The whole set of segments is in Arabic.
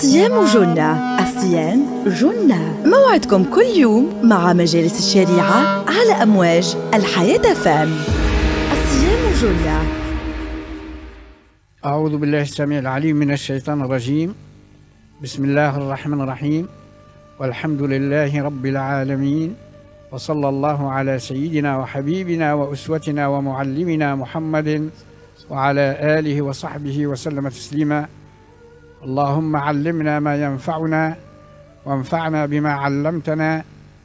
الصيام جنة الصيام جنة موعدكم كل يوم مع مجالس الشريعة على أمواج الحياة فام الصيام جنة أعوذ بالله السميع العليم من الشيطان الرجيم. بسم الله الرحمن الرحيم. والحمد لله رب العالمين. وصلى الله على سيدنا وحبيبنا وأسوتنا ومعلمنا محمد وعلى آله وصحبه وسلم تسليما. اللهم علمنا ما ينفعنا وانفعنا بما علمتنا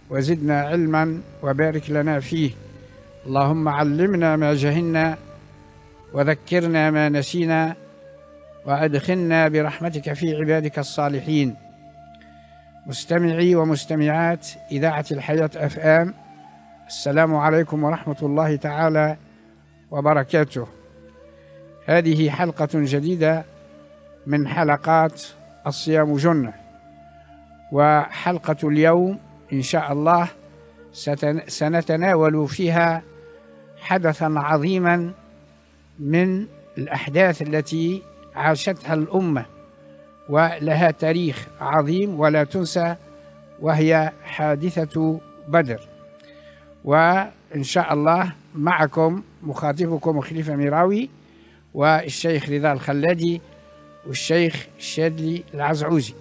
وزدنا علما وبارك لنا فيه. اللهم علمنا ما جهلنا وذكرنا ما نسينا وأدخلنا برحمتك في عبادك الصالحين. مستمعي ومستمعات إذاعة الحياة أف إم السلام عليكم ورحمة الله تعالى وبركاته. هذه حلقة جديدة من حلقات الصيام جنة. وحلقة اليوم إن شاء الله سنتناول فيها حدثا عظيما من الأحداث التي عاشتها الأمة ولها تاريخ عظيم ولا تنسى وهي حادثة بدر. وإن شاء الله معكم مخاطبكم خليفة ميراوي والشيخ رضا الخلادي والشيخ الشادلي العزعوزي.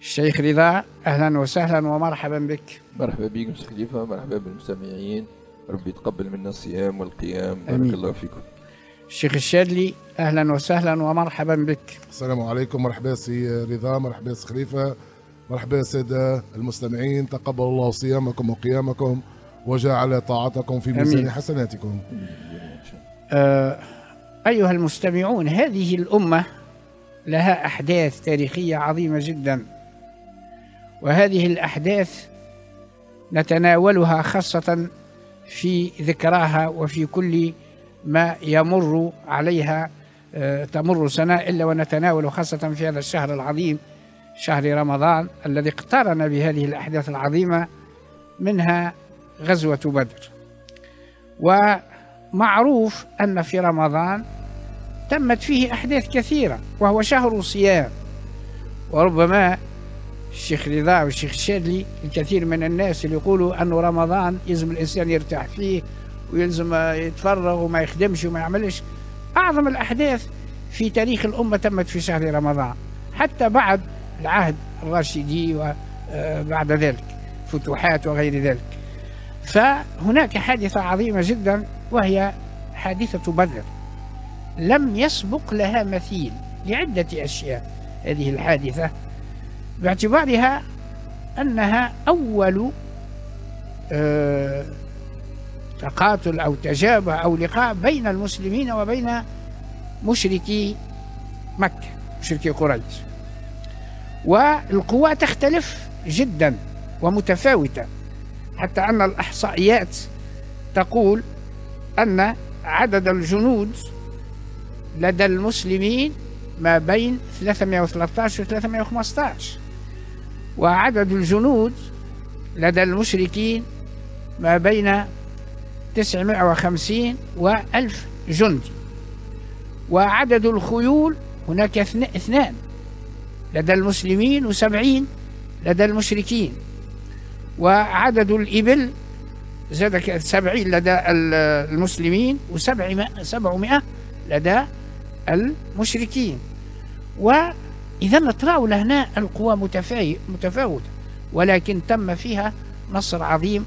الشيخ رضا أهلا وسهلا ومرحبا بك. مرحبا بكم شيخ خليفة مرحبا بالمستمعين. ربي يتقبل منا الصيام والقيام. بارك. الله فيكم. الشيخ الشادلي أهلا وسهلا ومرحبا بك. السلام عليكم. مرحبا سي رضا مرحبا سي خليفة مرحبا سادة المستمعين. تقبل الله صيامكم وقيامكم وجعل طاعتكم في ميزان آمين. حسناتكم. آه، أيها المستمعون هذه الأمة لها أحداث تاريخية عظيمة جدا. وهذه الأحداث نتناولها خاصة في ذكراها وفي كل ما يمر عليها آه، تمر سنة إلا ونتناول خاصة في هذا الشهر العظيم شهر رمضان الذي اقترن بهذه الأحداث العظيمة منها غزوة بدر. ومعروف أن في رمضان تمت فيه أحداث كثيرة وهو شهر صيام. وربما الشيخ رضا والشيخ الشادلي الكثير من الناس اللي يقولوا أنه رمضان يلزم الإنسان يرتاح فيه ويلزم يتفرغ وما يخدمش وما يعملش. أعظم الأحداث في تاريخ الأمة تمت في شهر رمضان. حتى بعد العهد الراشدي وبعد ذلك فتوحات وغير ذلك. فهناك حادثة عظيمة جدا وهي حادثة بدر. لم يسبق لها مثيل لعدة أشياء. هذه الحادثة باعتبارها أنها أول آه، تقاتل أو تجابه أو لقاء بين المسلمين وبين مشركي مكة مشركي قريش. والقوى تختلف جدا ومتفاوتة حتى أن الإحصائيات تقول أن عدد الجنود لدى المسلمين ما بين 313 و 315 وعدد الجنود لدى المشركين ما بين 950 و 1000 جندي وعدد الخيول هناك اثن- اثنان. لدى المسلمين وسبعين لدى المشركين. وعدد الإبل زاد سبعين لدى ال- المسلمين وسبعمائة سبعمائة لدى المشركين. وإذا تراوا لهنا القوى متفاوتة ولكن تم فيها نصر عظيم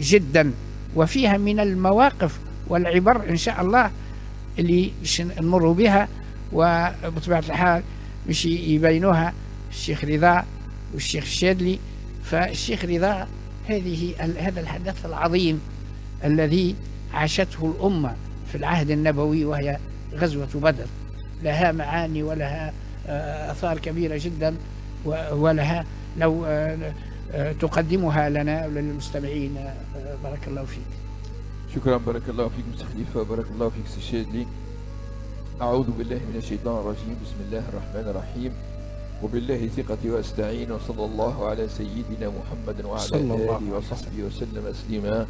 جدا وفيها من المواقف والعبر إن شاء الله اللي نمر بها وبطبيعة الحال مش يبينوها الشيخ رضا والشيخ الشادلي فالشيخ رضا هذه هذا الحدث العظيم الذي عاشته الأمة في العهد النبوي وهي غزوة بدر. لها معاني ولها آه، آثار كبيرة جدا ولها لو آه، آه، تقدمها لنا وللمستمعين بارك الله فيك. شكرا بارك الله فيكم سي خليفة بارك الله فيك سي شادلي. أعوذ بالله من الشيطان الرجيم بسم الله الرحمن الرحيم. وبالله ثقتي وأستعين وصلى الله على سيدنا محمد وعلى آله وصحبه وسلم تسليما.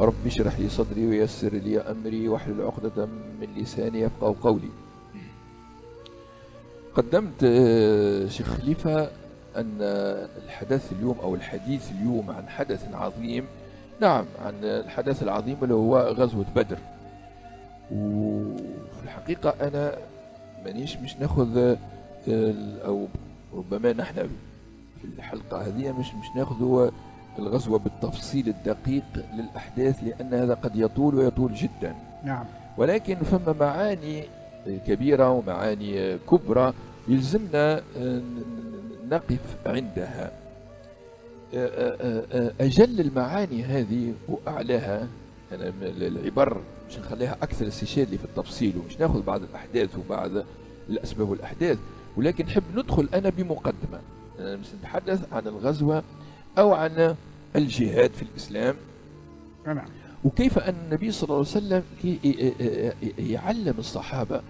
رب اشرح لي صدري ويسر لي أمري واحلل عقدة من لساني يفقهوا قولي. قدمت آه، شيخ خليفة أن الحدث اليوم أو الحديث اليوم عن حدث عظيم. نعم عن الحدث العظيم اللي هو غزوة بدر. وفي الحقيقة أنا مانيش مش ناخذ آه، أو ربما نحن في الحلقة هذه مش مش ناخذ الغزوة بالتفصيل الدقيق للأحداث لأن هذا قد يطول ويطول جدا. نعم. ولكن فما معاني كبيرة ومعاني كبرى يلزمنا نقف عندها. أجل المعاني هذه وأعلاها. أنا العبر مش نخليها أكثر استشهاد في التفصيل ومش ناخذ بعض الأحداث وبعض الأسباب والأحداث. ولكن نحب ندخل أنا بمقدمة. أنا نتحدث عن الغزوة أو عن الجهاد في الإسلام. نعم وكيف أن النبي صلى الله عليه وسلم يعلم الصحابة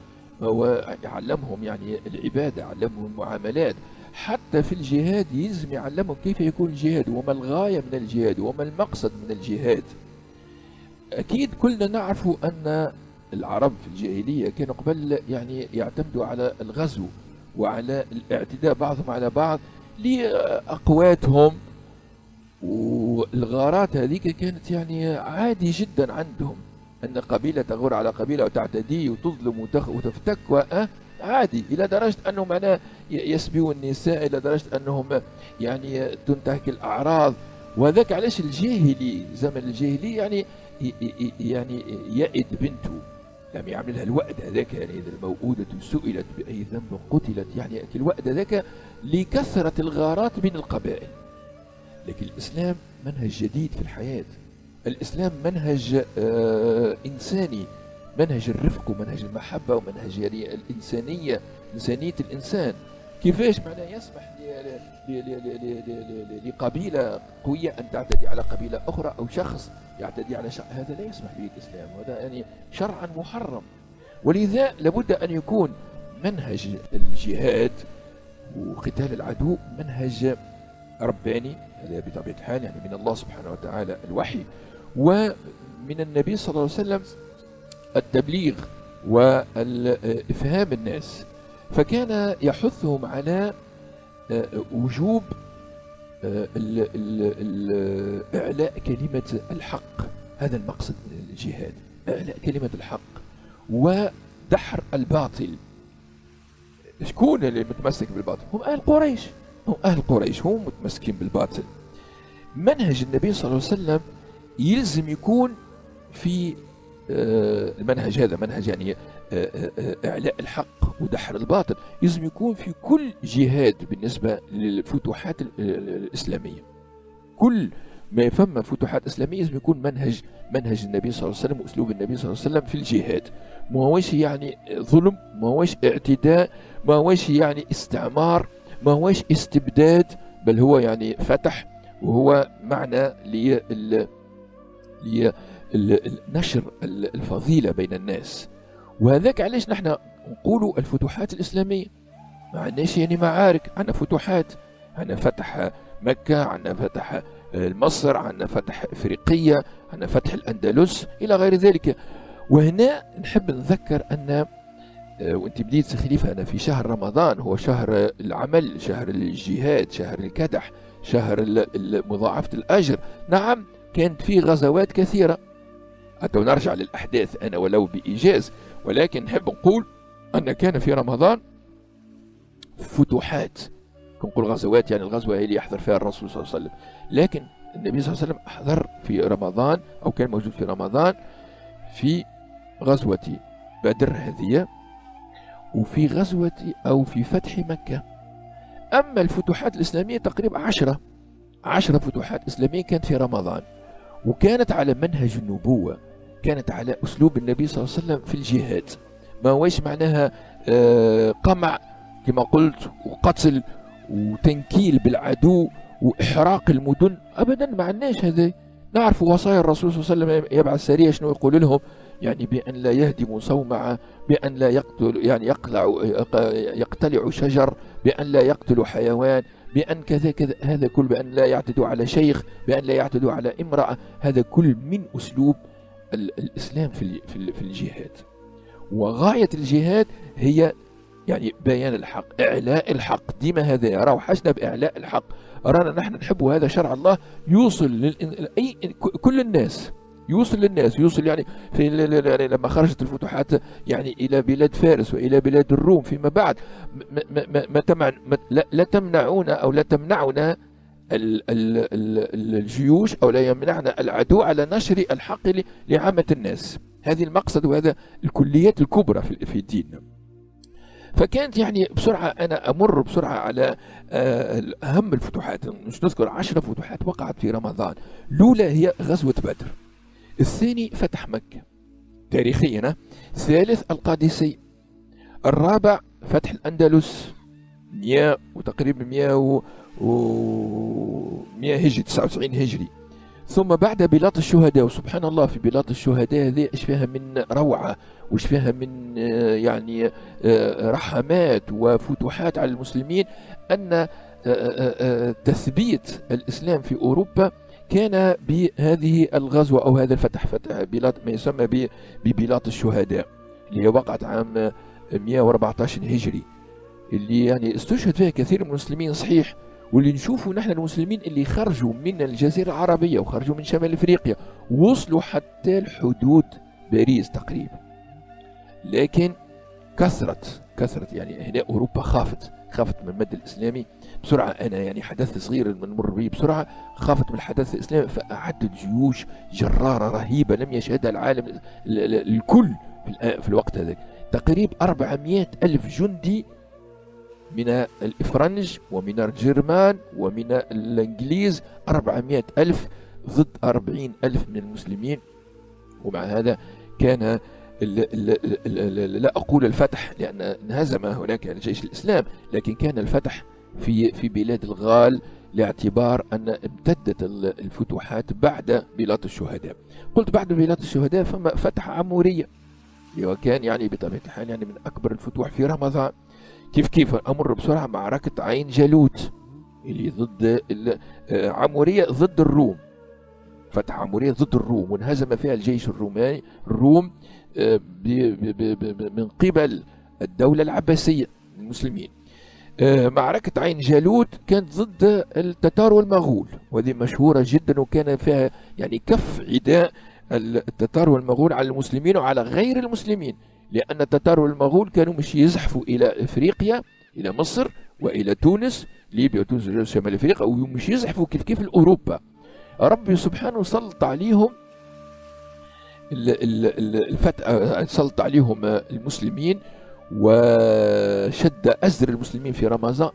ويعلمهم يعني العبادة يعلمهم المعاملات. حتى في الجهاد يلزم يعلمهم كيف يكون الجهاد وما الغاية من الجهاد وما المقصد من الجهاد. أكيد كلنا نعرف أن العرب في الجاهلية كانوا قبل يعني يعتمدوا على الغزو وعلى الاعتداء بعضهم على بعض لأقواتهم. والغارات هذيك كانت يعني عادي جدا عندهم. أن قبيلة تغور على قبيلة وتعتدي وتظلم وتفتك عادي إلى درجة أنهم معناه يسبيوا النساء إلى درجة أنهم يعني تنتهك الأعراض. وذاك علاش الجاهلي زمن الجاهلي يعني يعني يئد بنته. لم يعمل لها الوأد هذاك يعني إذا الموؤودة سئلت بأي ذنب قتلت يعني الوأد هذاك لكثرة الغارات بين القبائل. لكن الإسلام منهج جديد في الحياة. الإسلام منهج آه إنساني منهج الرفق ومنهج المحبة ومنهج يعني الإنسانية إنسانية الإنسان كيفاش معناه يسمح لقبيلة قوية أن تعتدي على قبيلة أخرى أو شخص يعتدي على شخص هذا لا يسمح به الإسلام هذا يعني شرعا محرم ولذا لابد أن يكون منهج الجهاد وقتال العدو منهج رباني هذا بطبيعة الحال يعني من الله سبحانه وتعالى الوحي ومن النبي صلى الله عليه وسلم التبليغ وإفهام الناس فكان يحثهم على آه، وجوب آه، إعلاء كلمة الحق هذا المقصد الجهاد إعلاء كلمة الحق ودحر الباطل. شكون اللي متمسك بالباطل؟ هم أهل قريش. هم أهل قريش هم متمسكين بالباطل. منهج النبي صلى الله عليه وسلم يلزم يكون في آه، المنهج هذا منهج يعني آه، آه، إعلاء الحق ودحر الباطل. يلزم يكون في كل جهاد بالنسبة للفتوحات الإسلامية. كل ما يفهم فتوحات إسلامية لازم يكون منهج منهج النبي صلى الله عليه وسلم وأسلوب النبي صلى الله عليه وسلم في الجهاد. ما هوش يعني ظلم ما هوش اعتداء ما هوش يعني استعمار ما هوش استبداد بل هو يعني فتح وهو معنى ل نشر الفضيلة بين الناس. وهذاك علاش نحن نقولوا الفتوحات الإسلامية؟ ما عندناش يعني معارك. عندنا فتوحات. عندنا فتح مكة عندنا فتح مصر عندنا فتح إفريقية عندنا فتح الأندلس إلى غير ذلك. وهنا نحب نذكر أن آه، وأنت بديت خليفة أنا في شهر رمضان هو شهر العمل شهر الجهاد شهر الكدح شهر مضاعفة الأجر. نعم كانت في غزوات كثيرة. حتى نرجع للأحداث أنا ولو بإيجاز ولكن نحب نقول أن كان في رمضان فتوحات. نقول غزوات يعني الغزوة هي اللي يحضر فيها الرسول صلى الله عليه وسلم. لكن النبي صلى الله عليه وسلم حضر في رمضان أو كان موجود في رمضان في غزوة بدر هذه وفي غزوة أو في فتح مكة. أما الفتوحات الإسلامية تقريبا عشرة عشرة فتوحات إسلامية كانت في رمضان. وكانت على منهج النبوة كانت على أسلوب النبي صلى الله عليه وسلم في الجهاد. ما هوش معناها آه، قمع كما قلت وقتل وتنكيل بالعدو وإحراق المدن. أبدا ما عندناش هذا نعرف وصايا الرسول صلى الله عليه وسلم يبعث سرية شنو يقول لهم؟ يعني بأن لا يهدموا صومعة بأن لا يقتل يعني يقلع يقتلع شجر بأن لا يقتلوا حيوان. بأن كذا كذا هذا كل بأن لا يعتدوا على شيخ بأن لا يعتدوا على امرأة هذا كل من أسلوب الإسلام في في الجهاد. وغاية الجهاد هي يعني بيان الحق إعلاء الحق. ديما هذا راهو بإعلاء الحق. رانا نحن نحب هذا شرع الله يوصل لأي كل الناس. يوصل للناس يوصل يعني في يعني لما خرجت الفتوحات يعني إلى بلاد فارس وإلى بلاد الروم فيما بعد ما, ما, ما تمع لا, تمنعون أو لا تمنعنا الجيوش أو لا يمنعنا العدو على نشر الحق لعامة الناس. هذه المقصد وهذا الكليات الكبرى في الدين. فكانت يعني بسرعة أنا أمر بسرعة على آه، أهم الفتوحات مش نذكر عشرة فتوحات وقعت في رمضان. الأولى هي غزوة بدر. الثاني فتح مكة تاريخيا. الثالث القادسي. الرابع فتح الأندلس 100 وتقريبا 100 و, و 100 هجري 99 هجري. ثم بعد بلاط الشهداء وسبحان الله في بلاط الشهداء هذه إيش فيها؟ من روعة وإيش فيها؟ من آه، يعني آه، رحمات وفتوحات على المسلمين. أن آه، تثبيت الإسلام في أوروبا كان بهذه الغزوة أو هذا الفتح فتح بلاط ما يسمى ببلاط الشهداء اللي وقعت عام 114 هجري اللي يعني استشهد فيها كثير من المسلمين صحيح واللي نشوفوا نحن المسلمين اللي خرجوا من الجزيرة العربية وخرجوا من شمال إفريقيا وصلوا حتى الحدود باريس تقريبا. لكن كثرت كثرت يعني هنا أوروبا خافت خافت من المد الإسلامي بسرعة. أنا يعني حدث صغير نمر به بسرعة خافت من الحدث الاسلامي فأعدت جيوش جرارة رهيبة لم يشهدها العالم الكل في الوقت هذا تقريب 400 ألف جندي من الإفرنج ومن الجرمان ومن الإنجليز 400 ألف ضد 40 ألف من المسلمين. ومع هذا كان لا أقول الفتح لأن انهزم هناك الجيش الإسلام لكن كان الفتح في في بلاد الغال لاعتبار أن امتدت الفتوحات بعد بلاط الشهداء. قلت بعد بلاط الشهداء فما فتح عمورية وكان يعني بطبيعة الحال يعني من أكبر الفتوح في رمضان. كيف كيف أمر بسرعة معركه عين جالوت اللي ضد آه، عموريه ضد الروم. فتح عموريه ضد الروم وانهزم فيها الجيش الروماني الروم آه، من قبل الدولة العباسية المسلمين آه، معركة عين جالوت كانت ضد التتار والمغول وهذه مشهورة جدا وكان فيها يعني كف عداء التتار والمغول على المسلمين وعلى غير المسلمين لأن التتار والمغول كانوا مش يزحفوا إلى إفريقيا إلى مصر وإلى تونس ليبيا وتونس شمال إفريقيا ومش يزحفوا كيف كيف لأوروبا. ربي سبحانه سلط عليهم الفتح سلط عليهم المسلمين وشد أزر المسلمين في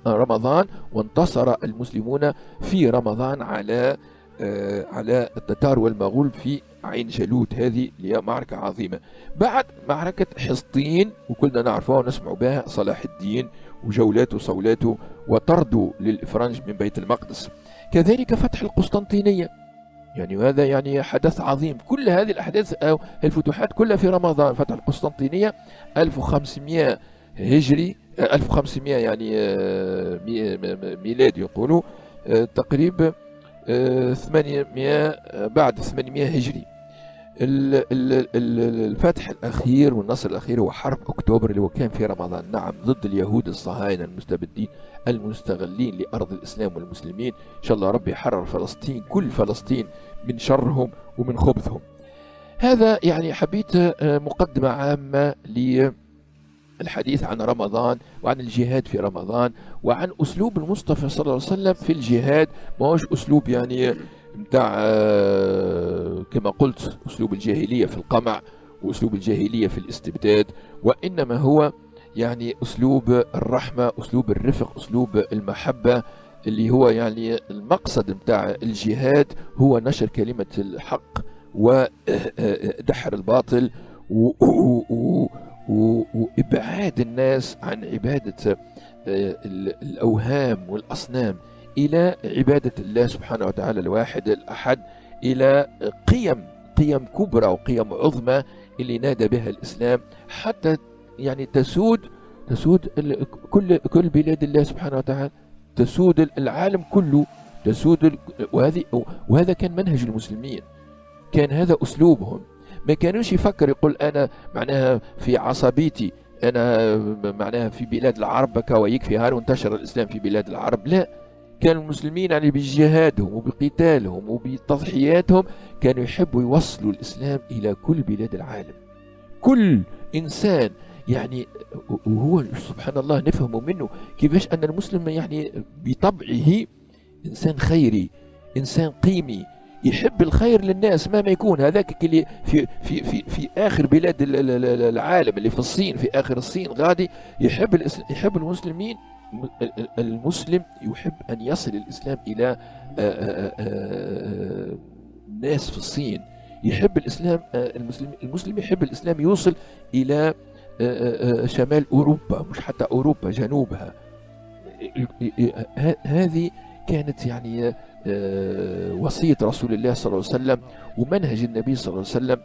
رمضان وانتصر المسلمون في رمضان على آه، على التتار والمغول في عين جالوت هذه هي معركة عظيمة. بعد معركة حصطين وكلنا نعرفها ونسمع بها صلاح الدين وجولاته وصولاته وطرده للإفرنج من بيت المقدس. كذلك فتح القسطنطينية. يعني وهذا يعني حدث عظيم. كل هذه الأحداث أو الفتوحات كلها في رمضان فتح القسطنطينية 1500 هجري 1500 يعني آه، ميلادي يقولوا آه، تقريبا 800 بعد 800 هجري. الفتح الأخير والنصر الأخير هو حرب أكتوبر اللي هو كان في رمضان. نعم ضد اليهود الصهاينة المستبدين المستغلين لأرض الإسلام والمسلمين. إن شاء الله ربي يحرر فلسطين كل فلسطين من شرهم ومن خبثهم. هذا يعني حبيت آه، مقدمة عامة لي الحديث عن رمضان وعن الجهاد في رمضان وعن أسلوب المصطفى صلى الله عليه وسلم في الجهاد. ما هوش أسلوب يعني متاع آه، كما قلت أسلوب الجاهلية في القمع وأسلوب الجاهلية في الاستبداد وإنما هو يعني أسلوب الرحمة أسلوب الرفق أسلوب المحبة اللي هو يعني المقصد متاع الجهاد هو نشر كلمة الحق ودحر الباطل و وإبعاد الناس عن عبادة آه، الأوهام والأصنام. إلى عبادة الله سبحانه وتعالى الواحد الأحد إلى قيم قيم كبرى وقيم عظمى اللي نادى بها الإسلام حتى يعني تسود تسود كل كل بلاد الله سبحانه وتعالى تسود العالم كله تسود وهذه وهذا كان منهج المسلمين كان هذا أسلوبهم. ما كانوش يفكر يقول أنا معناها في عصبيتي أنا معناها في بلاد العرب بكى ويكفي هار وانتشر الإسلام في بلاد العرب لا. كان المسلمين يعني بجهادهم وبقتالهم وبتضحياتهم كانوا يحبوا يوصلوا الإسلام إلى كل بلاد العالم. كل إنسان يعني وهو سبحان الله نفهم منه كيفاش أن المسلم يعني بطبعه إنسان خيري إنسان قيمي يحب الخير للناس مهما يكون. هذاك اللي في في في في آخر بلاد العالم اللي في الصين في آخر الصين غادي يحب يحب المسلمين المسلم يحب أن يصل الإسلام إلى ناس في الصين. يحب الإسلام المسلم المسلم يحب الإسلام يوصل إلى شمال أوروبا مش حتى أوروبا جنوبها. هذه كانت يعني آه، وصية رسول الله صلى الله عليه وسلم ومنهج النبي صلى الله عليه وسلم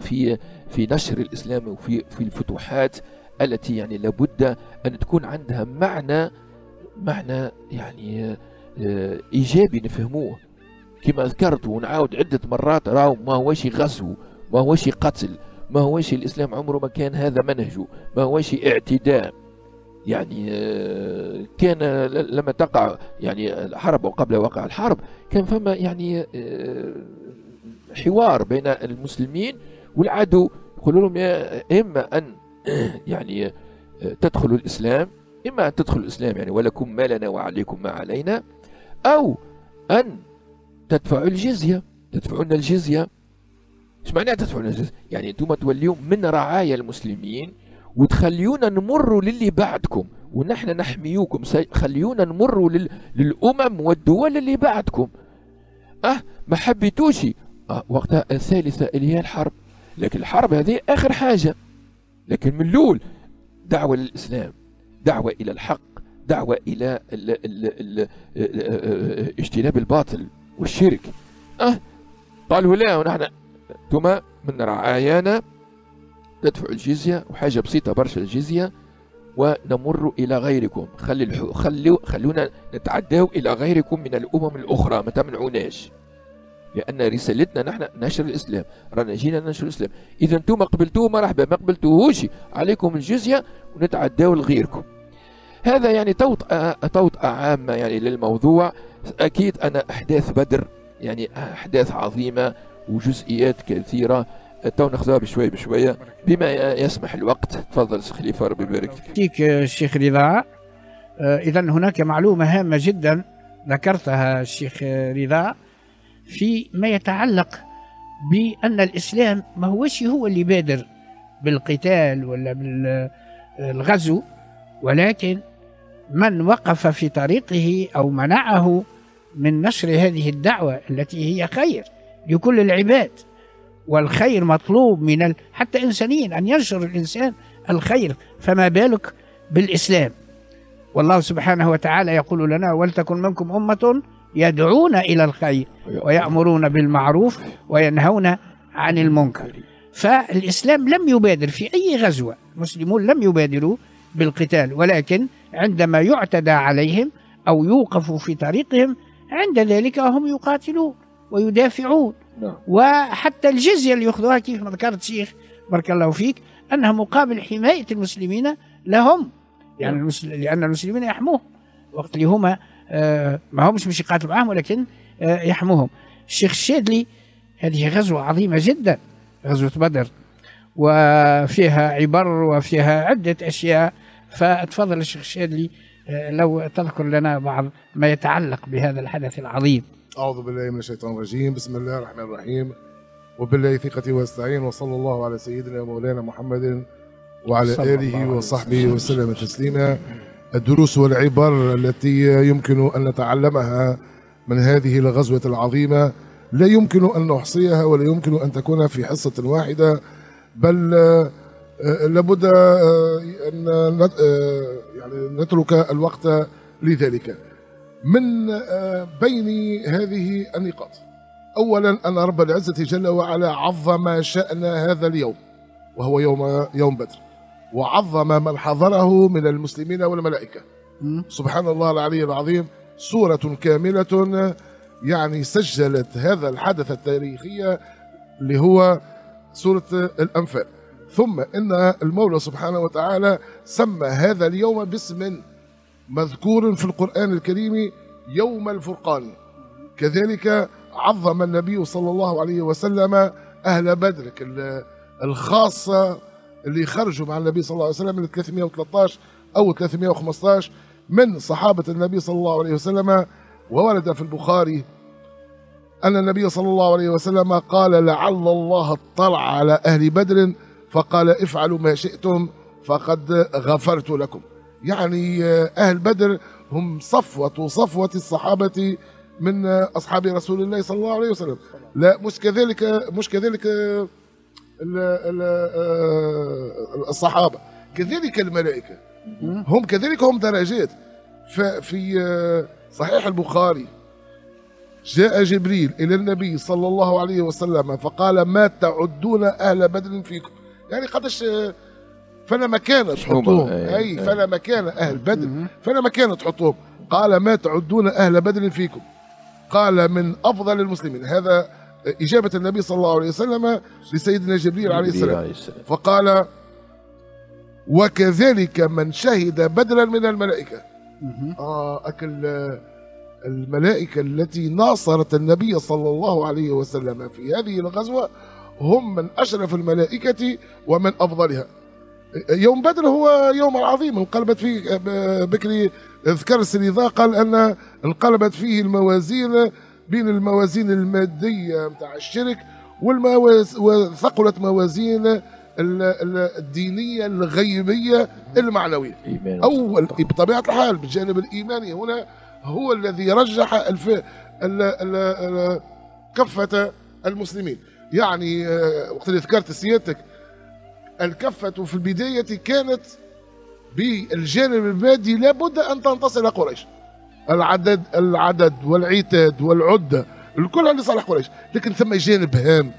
في في نشر الإسلام وفي في الفتوحات. التي يعني لابد أن تكون عندها معنى معنى يعني آه، إيجابي نفهموه. كما ذكرت ونعاود عدة مرات راهو ما هوش غزو ما هوش قتل ما هوش الإسلام عمره ما كان هذا منهجه ما هوش اعتداء. يعني آه، كان لما تقع يعني الحرب وقبل وقع الحرب كان فما يعني آه، حوار بين المسلمين والعدو. يقولوا لهم يا إما أن يعني آه، تدخلوا الإسلام إما أن تدخلوا الإسلام يعني ولكم ما لنا وعليكم ما علينا أو أن تدفعوا الجزية تدفعون الجزية. إيش معناها تدفعون الجزية؟ يعني أنتم توليوا من رعايا المسلمين وتخليونا نمروا للي بعدكم ونحن نحميوكم خليونا نمروا لل... للأمم والدول اللي بعدكم. أه ما حبيتوش؟ أه وقتها الثالثة اللي هي الحرب. لكن الحرب هذه آخر حاجة. لكن من الأول دعوة للإسلام دعوة إلى الحق دعوة إلى ال ال ال اجتناب الباطل والشرك. أه؟ قالوا لا ونحن ثم من رعايانا ندفع الجزية وحاجة بسيطة برشا الجزية ونمر إلى غيركم. خلي. خلونا نتعداو إلى غيركم من الأمم الأخرى ما تمنعوناش. لأن رسالتنا نحن نشر الإسلام. رانا جينا ننشر الإسلام. إذا أنتم قبلتوه مرحبا ما قبلتوهوش عليكم الجزية ونتعداو لغيركم. هذا يعني توطئة توطئة عامة يعني للموضوع. أكيد أنا أحداث بدر يعني أحداث عظيمة وجزئيات كثيرة. تو ناخذها بشوي بشوية. بما يسمح الوقت تفضل شيخ خليفه ربي يبارك فيك. الشيخ رضا. آه، اذا هناك معلومة هامة جدا ذكرتها الشيخ رضا. في ما يتعلق بأن الإسلام ما هوش هو اللي بادر بالقتال ولا بالغزو ولكن من وقف في طريقه أو منعه من نشر هذه الدعوة التي هي خير لكل العباد والخير مطلوب من ال... حتى إنسانيا أن ينشر الإنسان الخير فما بالك بالإسلام؟ والله سبحانه وتعالى يقول لنا ولتكن منكم أمة يدعون إلى الخير ويأمرون بالمعروف وينهون عن المنكر. فالإسلام لم يبادر في أي غزوة. المسلمون لم يبادروا بالقتال ولكن عندما يعتدى عليهم أو يوقفوا في طريقهم عند ذلك هم يقاتلون ويدافعون. نعم. وحتى الجزية اللي يأخذوها كيف ما ذكرت شيخ بارك الله فيك أنها مقابل حماية المسلمين لهم. يعني. لأن المسلمين يحموهم. وقت اللي هما ما همش مش يقاتلوا معهم ولكن آه يحموهم. الشيخ الشادلي هذه غزوة عظيمة جدا غزوة بدر وفيها عبر وفيها عدة أشياء. فتفضل الشيخ الشادلي آه لو تذكر لنا بعض ما يتعلق بهذا الحدث العظيم. أعوذ بالله من الشيطان الرجيم. بسم الله الرحمن الرحيم. وبالله ثقتي واستعين وصلى الله على سيدنا ومولانا محمد وعلى آله وصحبه وسلم تسليما. الدروس والعبر التي يمكن أن نتعلمها من هذه الغزوة العظيمة. لا يمكن أن نحصيها ولا يمكن أن تكون في حصة واحدة بل آه، لابد آه، أن آه، يعني نترك الوقت لذلك. من بين هذه النقاط اولا أن رب العزة جل وعلا عظم شأن هذا اليوم وهو يوم يوم بدر. وعظم من حضره من المسلمين والملائكة. سبحان الله العلي العظيم سورة كاملة يعني سجلت هذا الحدث التاريخي اللي هو سورة الأنفال. ثم إن المولى سبحانه وتعالى سمى هذا اليوم باسم مذكور في القرآن الكريم يوم الفرقان. كذلك عظم النبي صلى الله عليه وسلم أهل بدر الخاصة اللي خرجوا مع النبي صلى الله عليه وسلم من 313 أو 315 من صحابة النبي صلى الله عليه وسلم وورد في البخاري أن النبي صلى الله عليه وسلم قال لعل الله اطلع على أهل بدر فقال افعلوا ما شئتم فقد غفرت لكم يعني أهل بدر هم صفوة صفوة الصحابة من أصحاب رسول الله صلى الله عليه وسلم. لا مش كذلك مش كذلك الصحابة. كذلك الملائكة. هم كذلك هم درجات. ففي صحيح البخاري جاء جبريل إلى النبي صلى الله عليه وسلم فقال ما تعدون أهل بدر فيكم؟ يعني قدش فلا مكان تحطوهم. أي, أي فلا مكان أهل بدر. فلا مكان تحطوهم. قال ما تعدون أهل بدر فيكم؟ قال من أفضل المسلمين. هذا إجابة النبي صلى الله عليه وسلم لسيدنا جبريل عليه السلام. فقال وكذلك من شهد بدلا من الملائكة. آه أكل الملائكة التي ناصرت النبي صلى الله عليه وسلم في هذه الغزوة هم من أشرف الملائكة ومن أفضلها. يوم بدر هو يوم عظيم. انقلبت فيه بكري ذكر السريضاء قال أن انقلبت فيه الموازين بين الموازين المادية متاع الشرك والمواز وثقلت موازين الدينية الغيبية المعنوية. أول بطبيعة الحال بالجانب الإيماني هنا هو الذي رجح الف... ال... ال... ال... كفة المسلمين. يعني آه، وقت اللي ذكرت سيادتك الكفة في البداية كانت بالجانب المادي لابد أن تنتصر قريش. العدد العدد والعتاد والعدة الكل لصالح قريش. لكن ثم جانب هام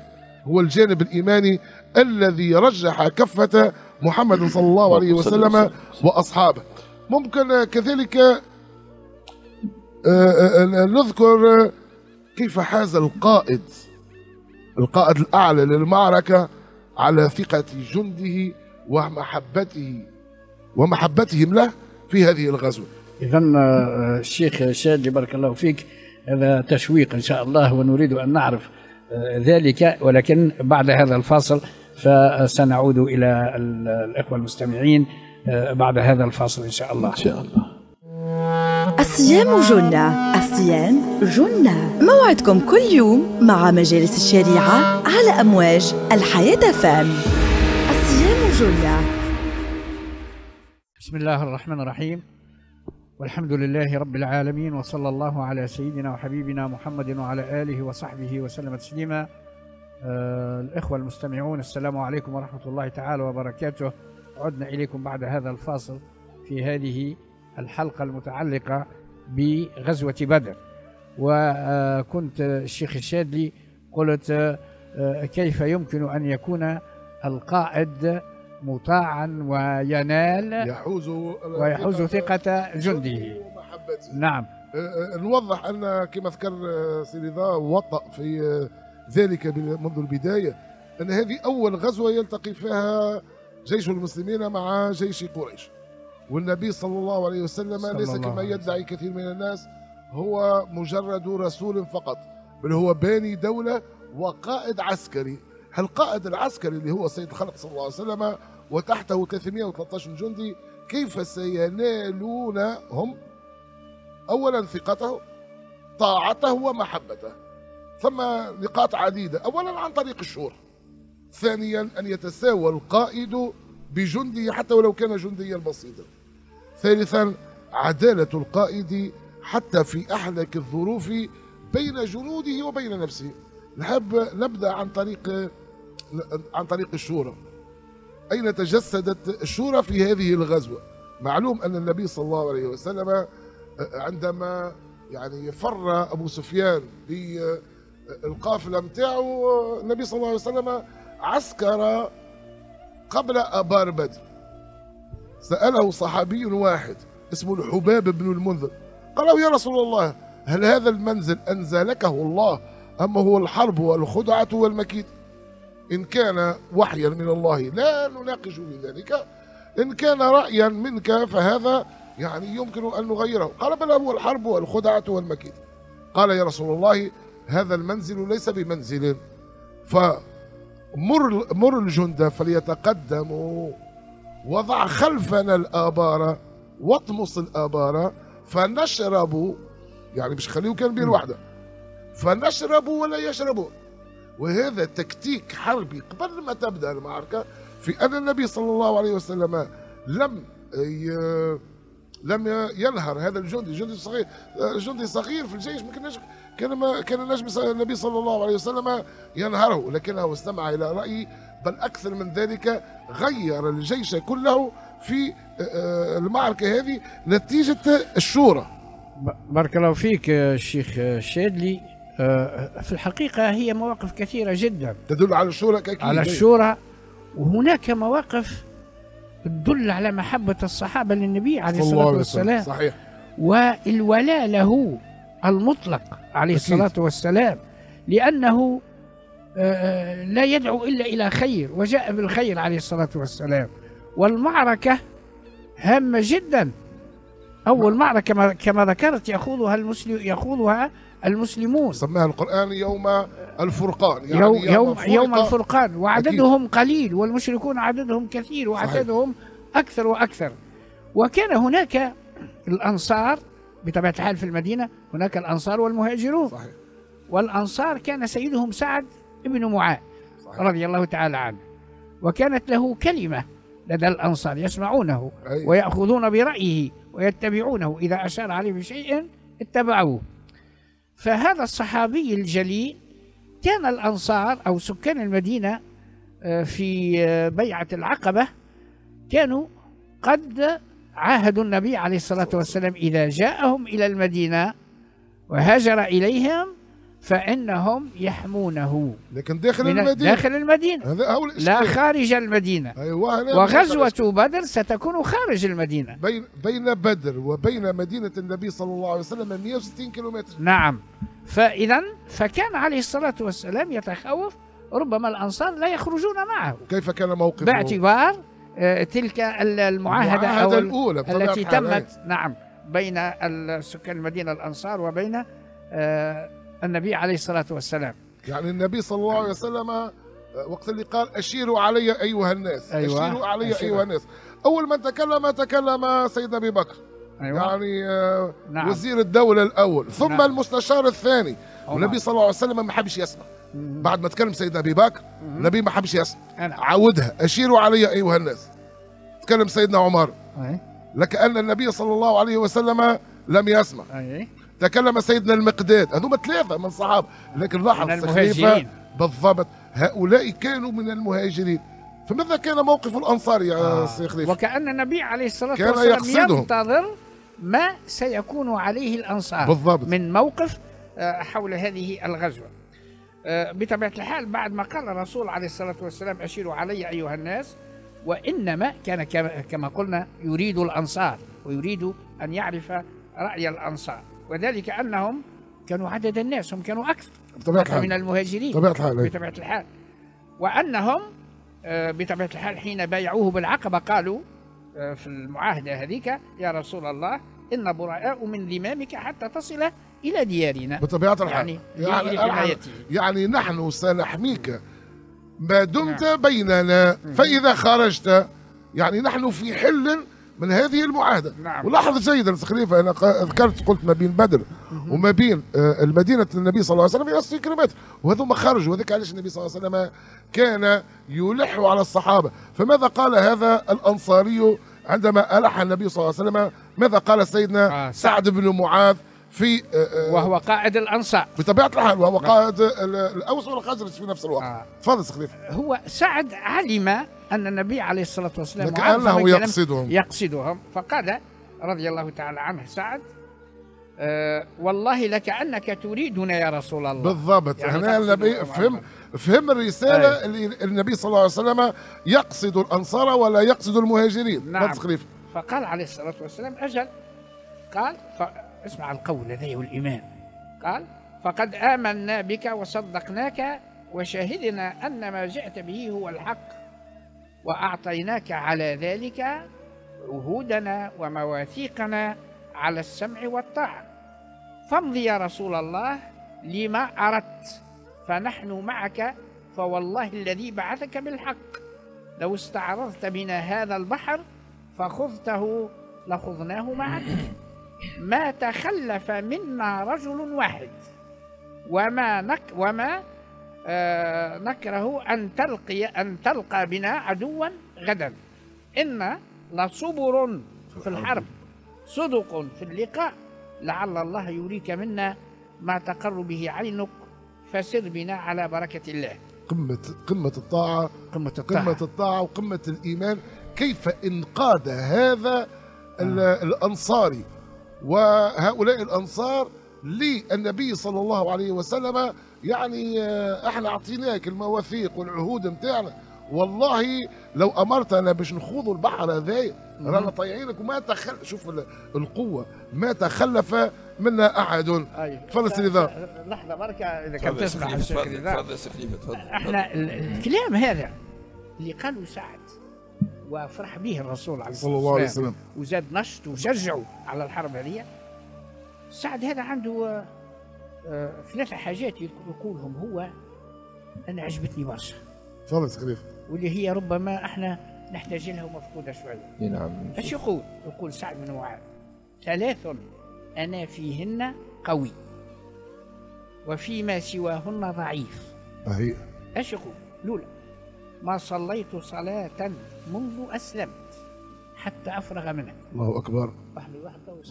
هو الجانب الإيماني الذي رجح كفة محمد صلى الله عليه وسلم وأصحابه. ممكن كذلك آه، آه، آه، نذكر كيف حاز القائد القائد الأعلى للمعركة على ثقة جنده ومحبته ومحبتهم له في هذه الغزوة. إذا الشيخ شادلي بارك الله فيك هذا تشويق إن شاء الله ونريد أن نعرف ذلك ولكن بعد هذا الفاصل فسنعود إلى الإخوة المستمعين آه، بعد هذا الفاصل إن شاء الله. إن شاء الله. الصيام جنة الصيام جنة. موعدكم كل يوم مع مجالس الشريعة على أمواج الحياة فام. الصيام جنة. بسم الله الرحمن الرحيم. والحمد لله رب العالمين وصلى الله على سيدنا وحبيبنا محمد وعلى آله وصحبه وسلم تسليما. آه الإخوة المستمعون السلام عليكم ورحمة الله تعالى وبركاته. عدنا إليكم بعد هذا الفاصل في هذه الحلقة المتعلقة بغزوة بدر. وكنت الشيخ الشادلي قلت آه، كيف يمكن أن يكون القائد مطاعا وينال يحوز ويحوز ثقة جنده. نعم. أه، أه، نوضح أن كما ذكر أه، سيدي وطأ في ذلك منذ البداية أن هذه أول غزوة يلتقي فيها جيش المسلمين مع جيش قريش. والنبي صلى الله عليه وسلم ليس كما يدعي كثير من الناس هو مجرد رسول فقط بل هو باني دولة وقائد عسكري. القائد العسكري اللي هو سيد الخلق صلى الله عليه وسلم وتحته 313 جندي كيف سينالون هم؟ اولا ثقته طاعته ومحبته. ثم نقاط عديدة اولا عن طريق الشورى ثانيا أن يتساوى القائد بجنده حتى ولو كان جنديا بسيطا. ثالثا عدالة القائد حتى في أحلك الظروف بين جنوده وبين نفسه. نحب نبدأ عن طريق عن طريق الشورى أين تجسدت الشورى في هذه الغزوة؟ معلوم أن النبي صلى الله عليه وسلم آه، عندما يعني فر أبو سفيان بالقافلة متاعه النبي صلى الله عليه وسلم عسكر قبل أبار بدر. سأله صحابي واحد اسمه الحباب بن المنذر قال له يا رسول الله هل هذا المنزل أنزلكه الله أم هو الحرب والخدعة والمكيد؟ إن كان وحيا من الله لا نناقش في ذلك. إن كان رأيا منك فهذا يعني يمكن أن نغيره. قال بل هو الحرب والخدعة والمكيد. قال يا رسول الله هذا المنزل ليس بمنزل. فمر مر الجند فليتقدموا. وضع خلفنا الآبار واطمس الآبار فنشرب يعني مش خليه كان بير واحدة. فنشرب ولا يشربون. وهذا تكتيك حربي قبل ما تبدأ المعركة في أن النبي صلى الله عليه وسلم لم. لم ينهر هذا الجندي جندي صغير جندي صغير في الجيش ما كانش كان ما كان النجم النبي صلى الله عليه وسلم ينهره لكنه استمع إلى رايي بل أكثر من ذلك غير الجيش كله في آه، المعركة هذه نتيجة الشورى بارك الله فيك الشيخ آه، في الحقيقة هي مواقف كثيرة جدا. تدل على الشورى كأكيد. على الشورى وهناك مواقف تدل على محبة الصحابة للنبي عليه الصلاة والسلام. صحيح. والولاء له المطلق عليه أكيد. الصلاة والسلام لأنه آه، لا يدعو إلا إلى خير وجاء بالخير عليه الصلاة والسلام. والمعركة هامة جدا. أول معركة كما ذكرت يخوضها المسلم يخوضها المسلمون. سماها القرآن يوم الفرقان. يعني يوم, يوم, يوم الفرقان. وعددهم أكيد. قليل والمشركون عددهم كثير وعددهم صحيح. أكثر وأكثر. وكان هناك الأنصار بطبيعة الحال في المدينة هناك الأنصار والمهاجرون. صحيح. والأنصار كان سيدهم سعد بن معاذ رضي الله تعالى عنه. وكانت له كلمة لدى الأنصار يسمعونه أي. ويأخذون برأيه ويتبعونه. إذا أشار عليه بشيء اتبعوه. فهذا الصحابي الجليل كان الأنصار أو سكان المدينة آه، في آه، بيعة العقبة كانوا قد عاهدوا النبي عليه الصلاة والسلام إذا جاءهم إلى المدينة وهاجر إليهم فإنهم يحمونه. لكن داخل المدينة. داخل المدينة. هذا هو لا خارج المدينة. أيوة وغزوة بدر ستكون خارج المدينة. بين بين بدر وبين مدينة النبي صلى الله عليه وسلم 160 كيلومتر. نعم. فإذا فكان عليه الصلاة والسلام يتخوف ربما الأنصار لا يخرجون معه. كيف كان موقفه؟ باعتبار آه، تلك المعاهدة أو الأولى التي تمت. نعم. بين سكان المدينة الأنصار وبين آه، النبي عليه الصلاة والسلام. يعني النبي صلى الله عليه وسلم آه، وقت اللي قال أشيروا علي أيها الناس. أيوة. أشيروا علي أشيروا. أيها الناس. أول من تكلم تكلم سيدنا أبي بكر. أيوة. يعني آه نعم. وزير الدولة الأول. ثم نعم. المستشار الثاني. والنبي صلى الله عليه وسلم ما حبش يسمع. بعد ما تكلم سيدنا أبي بكر النبي ما حبش يسمع. عودها. أشيروا علي أيها الناس. تكلم سيدنا عمر. أي. لكأن النبي صلى الله عليه وسلم لم يسمع. أي. تكلم سيدنا المقداد. هذوما ثلاثة من الصحابة لكن لاحظ المهاجرين. بالضبط. هؤلاء كانوا من المهاجرين. فماذا كان موقف الأنصار يا آه. سي خليفة وكأن النبي عليه الصلاة والسلام يقصدهم. ينتظر ما سيكون عليه الأنصار بالضبط. من موقف آه، حول هذه الغزوة. آه، بطبيعة الحال بعد ما قال الرسول عليه الصلاة والسلام أشيروا علي أيها الناس وإنما كان كما قلنا يريد الأنصار ويريد أن يعرف رأي الأنصار. وذلك أنهم كانوا عدد الناس هم كانوا أكثر بطبيعة الحال من المهاجرين بطبيعة الحال بطبيعة الحال. وأنهم آه، بطبيعة الحال حين بايعوه بالعقبة قالوا آه، في المعاهدة هذيك يا رسول الله إن براء من ذمامك حتى تصل إلى ديارنا. بطبيعة الحال. يعني يعني, يعني, يعني نحن سنحميك ما دمت نعم. بيننا فإذا خرجت يعني نحن في حل من هذه المعاهدة. نعم. ولاحظ جيدا خليفة أنا ذكرت قلت ما بين بدر وما بين آه، المدينة النبي صلى الله عليه وسلم 20 كيلومتر. وهذوما خرجوا وذلك علاش النبي صلى الله عليه وسلم كان يلح على الصحابة. فماذا قال هذا الأنصاري عندما ألح النبي صلى الله عليه وسلم؟ ماذا قال سيدنا آه سعد بن معاذ؟ في آه، آه، وهو قائد الأنصار. بطبيعة الحال وهو. قائد الأوس والخزرج في نفس الوقت. تفضل آه. خليفة. هو سعد علم أن النبي عليه الصلاة والسلام كانه يقصدهم. يقصدهم. فقال رضي الله تعالى عنه سعد أه والله لكأنك تريدنا يا رسول الله. بالضبط. يعني هنا النبي فهم فهم الرسالة أي. اللي النبي صلى الله عليه وسلم يقصد الأنصار ولا يقصد المهاجرين. نعم. فقال عليه الصلاة والسلام أجل. قال اسمع القول هذا والإيمان قال فقد آمنا بك وصدقناك وشهدنا أن ما جئت به هو الحق وأعطيناك على ذلك عهودنا ومواثيقنا على السمع والطاعة. فامض يا رسول الله لما أردت فنحن معك فوالله الذي بعثك بالحق. لو استعرضت بنا هذا البحر فخذته لخذناه معك. ما تخلف منا رجل واحد. وما نك وما آه نكره أن تلقي أن تلقى بنا عدوا غدا. إن لصبر في الحرب صدق في اللقاء. لعل الله يريك منا ما تقر به عينك فسر بنا على بركة الله. قمة قمة الطاعة قمة الطاعة. قمة الطاعة وقمة الإيمان. كيف انقاد هذا ال- الأنصاري؟ وهؤلاء الأنصار للنبي صلى الله عليه وسلم يعني آه، إحنا اعطيناك المواثيق والعهود متاعنا والله لو أمرتنا باش نخوضوا البحر هذا رانا طايعينك وما تخل شوف ال- القوة ما تخلف منا أحد أيوة. تفضل سيدي ذا. لحظة بركة إذا كان تسمع تفضل. تفضل إحنا ال- الكلام هذا اللي قالوا سعد وفرح به الرسول عليه الصلاة صلى الله عليه والسلام. وسلم. وزاد نشط وشجعوا على الحرب هذه. سعد هذا عنده آه، آه، ثلاثة حاجات يقولهم. هو أنا عجبتني برشا. تفضل سي خليفة. واللي هي ربما إحنا نحتاج لها ومفقودة شوية. نعم. إيش يقول؟ يقول سعد بن معاذ ثلاث أنا فيهن قوي وفيما سواهن ضعيف. هي إيش يقول؟ لولا ما صليت صلاة منذ أسلمت حتى أفرغ منها. الله واحد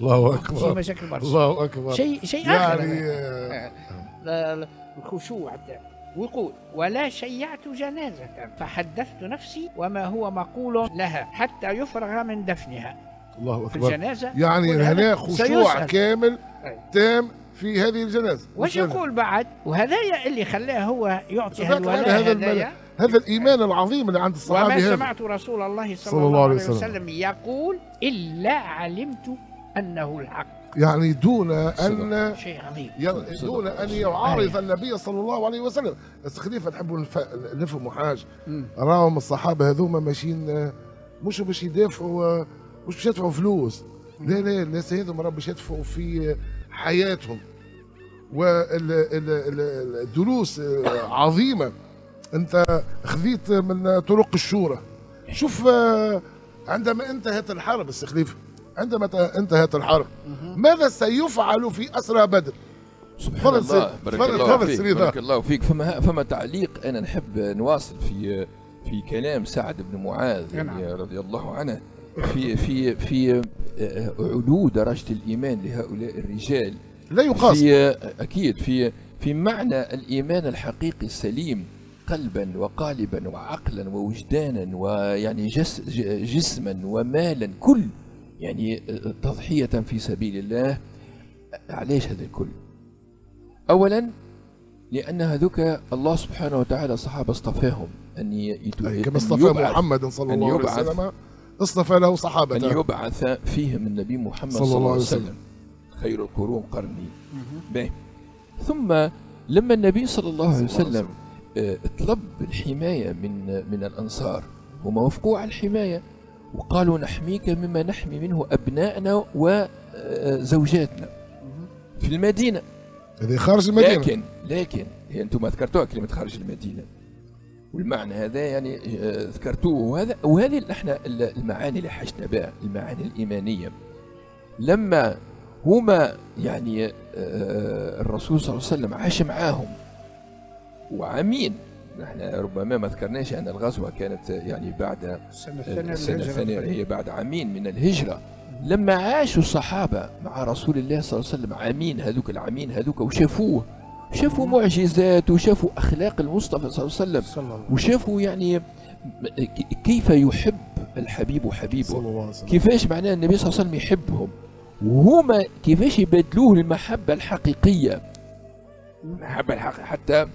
الله في اكبر مشاكل برشا الله أكبر. شيء شيء آخر. يعني. آه، لا، الخشوع. ويقول ولا شيعت جنازة فحدثت نفسي وما هو مقول لها حتى يفرغ من دفنها. الله في أكبر. الجنازة يعني هنا خشوع سيسأل. كامل. تام في هذه الجنازة. وش يقول بعد؟ وهذايا اللي خلاه هو يعطي هذا هذا هذا الإيمان العظيم اللي عند الصحابه وما هذا. سمعت رسول الله صلى, صلى الله عليه وسلم. يقول إلا علمت أنه الحق. يعني دون أن شيء عظيم. ي- دون أن يعارض النبي صلى الله عليه وسلم. بس خليفة نحبوا نف- نفهموا حاجة. راهم الصحابة هذوما ماشيين آه، مش باش يدافعوا آه، مش باش يدفعوا فلوس. لا لا الناس هذوما راهم باش يدفعوا في آه، حياتهم والدروس عظيمة. انت خذيت من طرق الشورى. شوف آه، عندما انتهت الحرب السخليفه عندما انتهت الحرب ماذا سيفعل في أسرى بدر؟ سبحان الله. بارك الله فيك بارك الله فيك. فما فما تعليق أنا نحب نواصل في في كلام سعد بن معاذ نعم. يعني رضي الله عنه في في في آه، علو درجه الإيمان لهؤلاء الرجال. لا يقاس. في أكيد في في معنى الإيمان الحقيقي السليم. قلبا وقالبا وعقلا ووجدانا ويعني جس جسما ومالا كل يعني تضحية في سبيل الله. علاش هذا الكل؟ أولا لأن هذوك الله سبحانه وتعالى صحابة اصطفاهم أن أن كما اصطفى محمد صلى أن الله عليه وسلم اصطفى له أن صحابته يبعث فيهم النبي محمد صلى صلى, الله عليه وسلم. خير القرون قرني. ثم لما النبي صلى الله عليه وسلم. طلب الحماية من من الأنصار. هم وافقوا على الحماية. وقالوا نحميك مما نحمي منه أبنائنا وزوجاتنا في المدينة. هذه خارج المدينة. لكن لكن هي أنتم ذكرتوها كلمة خارج المدينة. والمعنى هذا يعني آه، ذكرتوه. وهذا وهذه اللي إحنا المعاني اللي حشنا بها المعاني الإيمانية. لما هما يعني آه، الرسول صلى الله عليه وسلم عاش معاهم وعامين إحنا ربما ما ذكرناش أن الغزوة كانت يعني بعد الثانية الثانية. هي بعد عامين من الهجرة. لما عاشوا الصحابة مع رسول الله صلى الله عليه وسلم عامين هذوك العامين هذوك وشافوه شافوا معجزات وشافوا أخلاق المصطفى صلى الله عليه وسلم وشافوا يعني كيف يحب الحبيب حبيبه كيفاش معناه النبي صلى الله عليه وسلم يحبهم. وهما كيفاش يبادلوه المحبة الحقيقية. المحبة الحقيقية حتى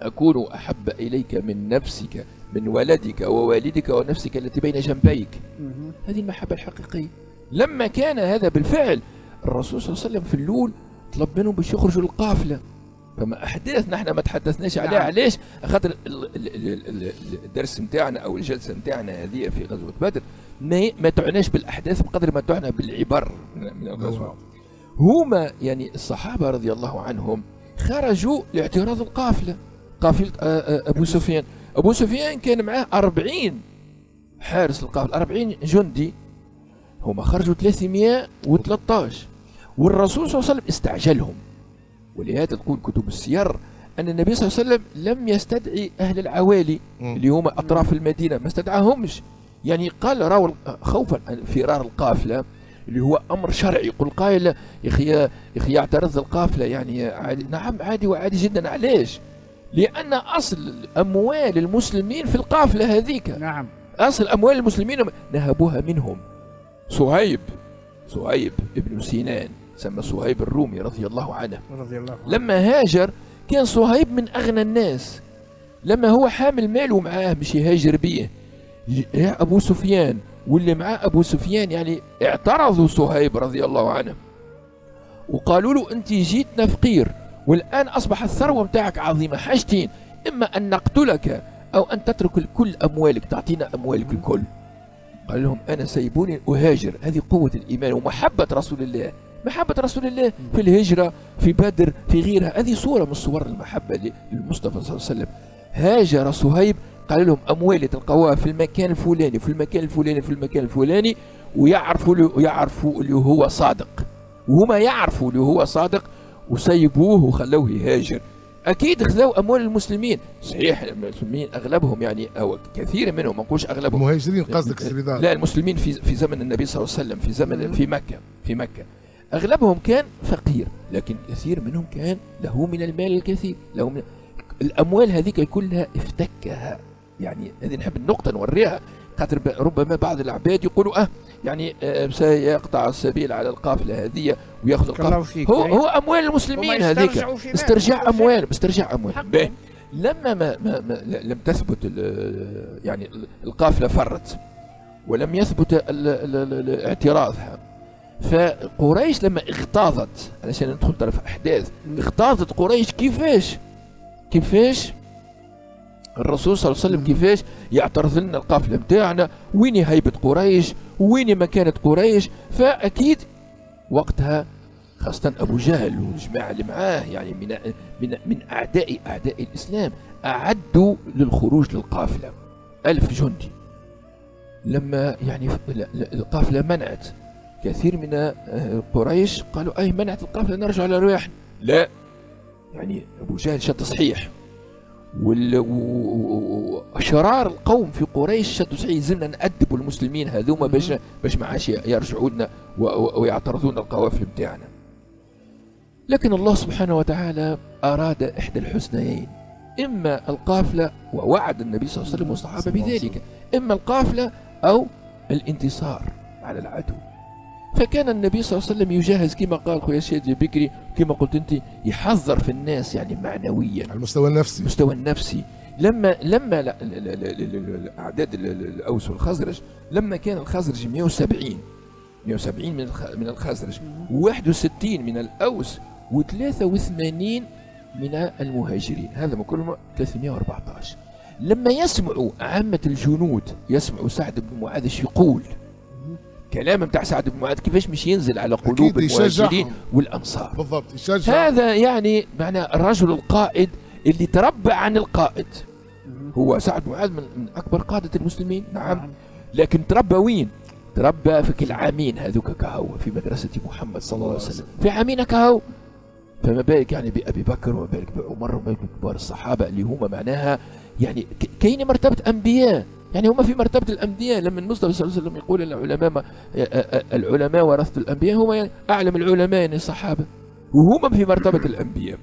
أكون أحب إليك من نفسك من ولدك ووالدك ونفسك التي بين جنبيك. هذه المحبة الحقيقية. لما كان هذا بالفعل الرسول صلى الله عليه وسلم في اللول طلب منهم باش يخرجوا القافلة فما أحداث نحن ما تحدثناش عليها. نعم. علاش؟ خاطر ال- ال- ال- ال- الدرس نتاعنا أو الجلسة نتاعنا هذه في غزوة بدر ما ما تعناش بالأحداث بقدر ما تعنى بالعبر من من الغزوة. هما يعني الصحابة رضي الله عنهم خرجوا لاعتراض القافلة. قافله آه، آه، أبو سفيان. أبو سفيان كان معاه 40 حارس القافله 40 جندي. هما خرجوا 313 والرسول صلى الله عليه وسلم استعجلهم. ولهذا تقول كتب السير أن النبي صلى الله عليه وسلم لم يستدعي أهل العوالي. اللي هما أطراف المدينة ما استدعاهمش. يعني قال راوا خوفا فرار القافلة اللي هو أمر شرعي. يقول قائل يا أخي يا أخي يعترض القافلة. يعني عادي نعم عادي وعادي جدا علاش؟ لأن أصل اموال المسلمين في القافلة هذيك. نعم. أصل أموال المسلمين نهبوها منهم. صهيب صهيب ابن سينان سمى صهيب الرومي رضي الله عنه. رضي الله عنه. لما هاجر كان صهيب من أغنى الناس. لما هو حامل ماله معاه مش يهاجر بيه. يا أبو سفيان واللي معاه أبو سفيان يعني اعترضوا صهيب رضي الله عنه. وقالوا له أنت جيتنا فقير. والآن أصبح الثروة متاعك عظيمة. حاجتين. إما أن نقتلك أو أن تترك الكل أموالك تعطينا أموالك الكل. قال لهم أنا سيبوني أهاجر. هذه قوة الإيمان ومحبة رسول الله. محبة رسول الله في الهجرة في بدر في غيرها. هذه صورة من صور المحبة للمصطفى صلى الله عليه وسلم. هاجر صهيب قال لهم أموالي تلقوها في المكان الفلاني في المكان الفلاني في المكان الفلاني ويعرفوا ويعرفوا اللي هو صادق. وهما يعرفوا اللي هو صادق وسيبوه وخلوه يهاجر. أكيد خذوا أموال المسلمين. صحيح المسلمين أغلبهم يعني أو كثير منهم ما نقولش أغلبهم. المهاجرين قصدك لا المسلمين في في زمن النبي صلى الله عليه وسلم في زمن في مكة في مكة. أغلبهم كان فقير لكن كثير منهم كان له من المال الكثير له من الأموال هذيك كلها افتكها. يعني هذه نحب النقطة نوريها خاطر ربما بعض العباد يقولوا آه يعني آه سيقطع السبيل على القافلة هذه ويأخذ فيك هو. هو أموال هما المسلمين هذيك. استرجاع أموال استرجاع. باهي. لما ما, ما, ما لم تثبت يعني القافلة فرت ولم يثبت اعتراضها فقريش لما اغتاظت علشان ندخل طرف أحداث اغتاظت قريش كيفاش كيفاش الرسول صلى الله عليه وسلم كيفاش يعترض لنا القافلة بتاعنا؟ وين هيبة قريش؟ وين مكانة قريش؟ فأكيد وقتها خاصة أبو جهل والجماعة اللي معاه يعني من من من أعداء أعداء الإسلام أعدوا للخروج للقافلة. ألف جندي. لما يعني القافلة منعت كثير من قريش قالوا أي منعت القافلة نرجع على رواحنا لا. يعني أبو جهل شد تصحيح. وشرار القوم في قريش شدوا صحيح زلنا نأدبوا المسلمين هذوما باش باش ما عادش يرجعوا لنا ويعترضون القوافل بتاعنا. لكن الله سبحانه وتعالى أراد إحدى الحسنيين إما القافلة ووعد النبي صلى الله عليه وسلم والصحابة بذلك إما القافلة أو الانتصار على العدو. فكان النبي صلى الله عليه وسلم يجهز كما قال خويا الشيخ بكري كما قلت أنت يحذر في الناس يعني معنويا. على المستوى النفسي. المستوى النفسي. لما لما ال- الأوس والخزرج لما كان الخزرج 170 170 من من الخزرج و61 من الأوس و83 من المهاجرين. هذا كلهم 314 لما يسمعوا عامة الجنود يسمعوا سعد بن معاذ يقول كلام بتاع سعد بن معاذ كيفاش مش ينزل على قلوب المهاجرين والأنصار؟ بالضبط يشجع. هذا يعني معنى الرجل القائد اللي تربى عن القائد. هو سعد بن معاذ من, أكبر قادة المسلمين نعم. لكن تربى وين؟ تربى في كل عامين هذوك كهو في مدرسة محمد صلى الله عليه وسلم. في عامين كهو؟ فما بالك يعني بأبي بكر وما بالك بعمر وما بالك بكبار الصحابة اللي هم معناها يعني كاين مرتبة أنبياء. يعني هم في مرتبة الانبياء لما المصطفى صلى الله عليه وسلم يقول العلماء ما العلماء ورثة الأنبياء هم يعني أعلم العلماء يعني الصحابة. وهم في مرتبة الأنبياء.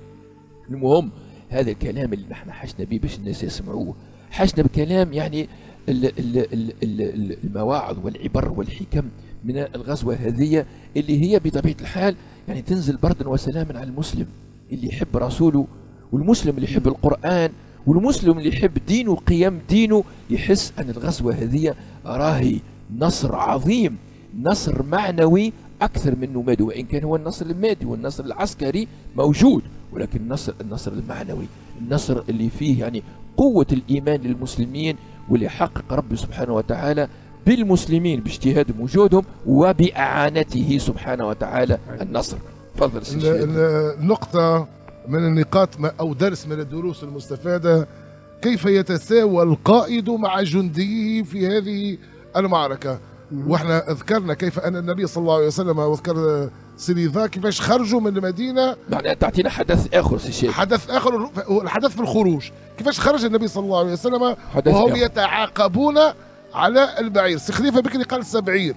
المهم هذا الكلام اللي نحن حشنا به باش الناس يسمعوه. حشنا بكلام يعني ال- ال- ال- ال- ال- المواعظ والعبر والحكم من الغزوة هذه اللي هي بطبيعة الحال يعني تنزل بردا وسلاما على المسلم اللي يحب رسوله والمسلم اللي يحب القرآن والمسلم اللي يحب دينه وقيم دينه يحس أن الغزوة هذه راهي نصر عظيم نصر معنوي أكثر منه مادي وإن كان هو النصر المادي والنصر العسكري موجود ولكن النصر النصر المعنوي النصر اللي فيه يعني قوة الإيمان للمسلمين واللي يحقق ربي سبحانه وتعالى بالمسلمين باجتهادهم وجودهم وبإعانته سبحانه وتعالى النصر. تفضل ال- سي ال- نقطة من النقاط ما- أو درس من الدروس المستفادة كيف يتساوى القائد مع جنديه في هذه المعركة؟ وإحنا ذكرنا كيف أن النبي صلى الله عليه وسلم وذكر سي رضا كيفاش خرجوا من المدينة. معناها تعطينا حدث آخر سي شيخ. حدث آخر الحدث في الخروج. كيفاش خرج النبي صلى الله عليه وسلم؟ وهم. يتعاقبون على البعير. سي خليفة بكري قال 70